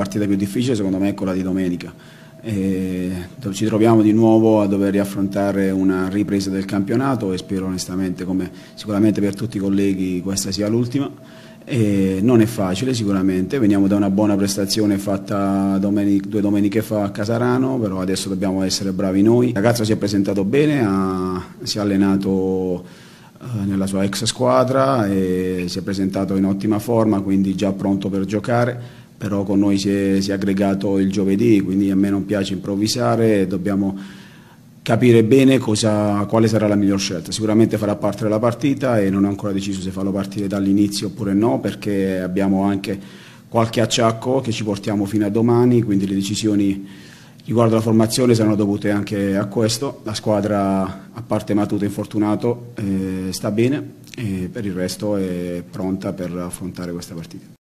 partita più difficile secondo me è quella di domenica. E ci troviamo di nuovo a dover riaffrontare una ripresa del campionato e spero onestamente, come sicuramente per tutti i colleghi, questa sia l'ultima. Non è facile sicuramente, veniamo da una buona prestazione fatta domenic due domeniche fa a Casarano, però adesso dobbiamo essere bravi noi. Il ragazzo si è presentato bene, ha, si è allenato eh, nella sua ex squadra e si è presentato in ottima forma, quindi già pronto per giocare però con noi si è, si è, aggregato il giovedì, quindi a me non piace improvvisare, dobbiamo capire bene cosa, quale sarà la miglior scelta. Sicuramente farà parte della partita e non ho ancora deciso se farlo partire dall'inizio oppure no, perché abbiamo anche qualche acciacco che ci portiamo fino a domani, quindi le decisioni riguardo alla formazione saranno dovute anche a questo. La squadra, a parte Matuto infortunato, eh, sta bene e per il resto è pronta per affrontare questa partita.